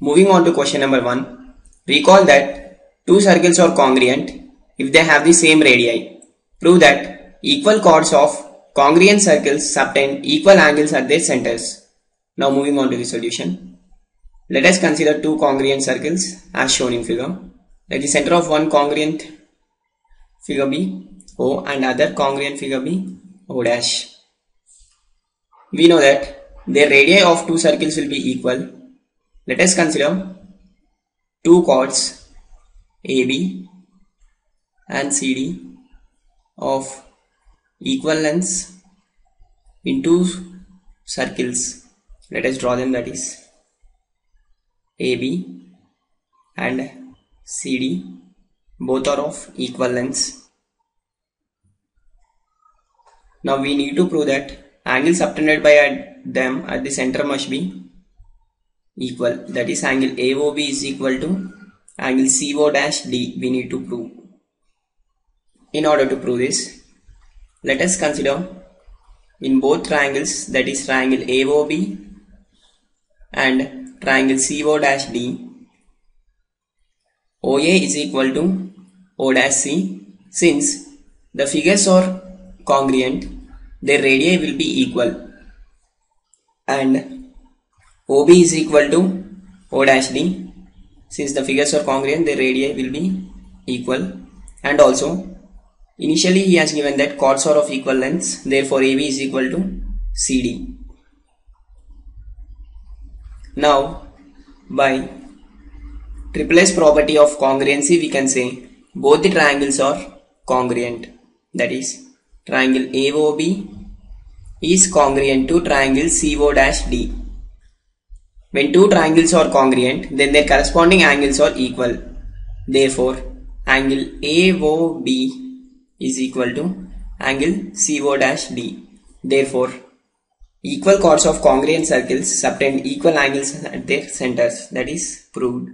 Moving on to question number 1. Recall that two circles are congruent if they have the same radii. Prove that equal chords of congruent circles subtend equal angles at their centers. Now moving on to the solution. Let us consider two congruent circles as shown in figure. Let the center of one congruent figure be O and other congruent figure be O dash. We know that their radii of two circles will be equal. Let us consider two chords AB and CD of equal lengths in two circles. Let us draw them that is AB and CD both are of equal lengths. Now we need to prove that angle subtended by them at the center must be equal that is angle AOB is equal to angle CO dash D. We need to prove. In order to prove this let us consider in both triangles that is triangle AOB and triangle CO dash D. OA is equal to O dash C. Since the figures are congruent their radii will be equal. And OB is equal to O dash D since the figures are congruent their radii will be equal and also initially he has given that chords are of equal lengths therefore AB is equal to CD. Now by Triple S property of congruency we can say both the triangles are congruent that is triangle AOB is congruent to triangle CO dash D. When two triangles are congruent then their corresponding angles are equal. Therefore angle AOB is equal to angle CO dash D. Therefore equal chords of congruent circles subtend equal angles at their centers that is proved.